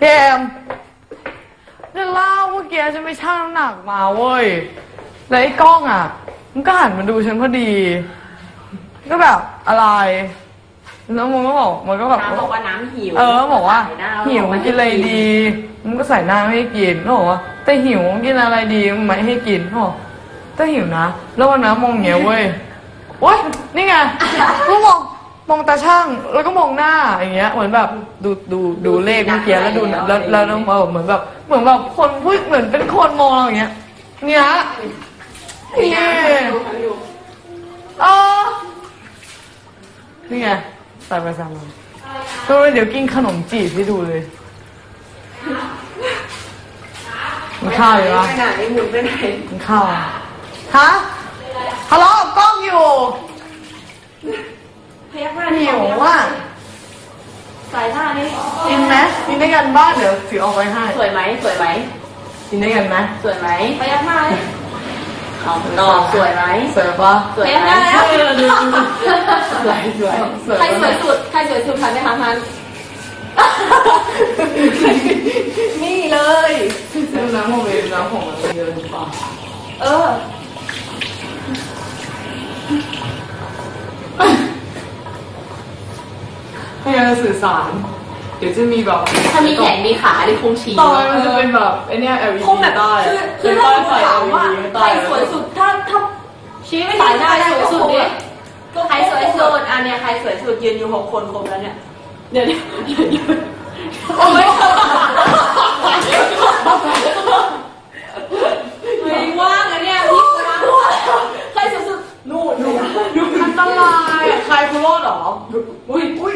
เกมจะเล่าเมื่อกี้ฉันไปชั่งน้ำหนักมาเว้ย แล้วไอ้กล้องอะ มันก็หันมาดูฉันพอดี ก็แบบอะไร แล้วมันก็บอก มันก็แบบ น้ำบอกว่าน้ำหิวเออบอกว่า ใส่น้หิวกินอะไรดี มันก็ใส่หน้าไม่ให้กินเขาบอกว่าแต่หิวกินอะไรดีมันไม่ให้กินเขาบอกแต่หิวนะ แล้ววันนั้นมองอย่างเงี้ยเว้ยโอ๊ยนี่ไงก็มอง มองตาช่างแล้วก็มองหน้าอย่างเงี้ยเหมือนแบบดูดูดูเลขเมื่อกี้แล้วดูนะแล้วแล้วแล้วเออเหมือนแบบเหมือนแบบคนพูดเหมือนเป็นคนมองเราอย่างเงี้ยเนี่ยนี่เออนี่ไงใส่ไปใส่มาก็เดี๋ยวกินขนมจีบให้ดูเลยมันข้าวอยู่ปะไปไหนหมุนไปไหนกินข้าวอะฮะทะเลาะกับกล้องอยู่ พยัก หน้าหิวว่ะสายหน้านี่กินไหมกินได้กันบ้านเดี๋ยวถือเอาไว้ให้สวยไหมสวยไหมกินได้กันไหมสวยไหมพยักหน้าเลยเอาตอบสวยไหมสวยปะสวยไหมเออดูสวยสวยสวยใครสวยสุดใครสวยสุดพันได้คะพันนี่เลยซื้อน้ำโมเวน้ำผงมันเยอะหรือเปล่าเออ ให้เราสื่อสาร เดี๋ยวจะมีแบบถ้ามีแขนมีขาได้คงชี้ตอนมันจะเป็นแบบไอเนี้ย LED คงแบบด้คือถ้าถามว่าใครสวยสุดถ้าถ้าชี้ไม่ได้ได้สวยสุดเนี่ยใครสวยสุดอันเนี้ยใครสวยสุดยืนอยู่หกคนครบแล้วเนี่ยเดี๋ยวเดี๋ยวไม่ว่างอะเนี่ยพี่ว่ใครสุดๆนู่นนู่นอันตรายใครคุณโรดหรออุ้ยอุ้ย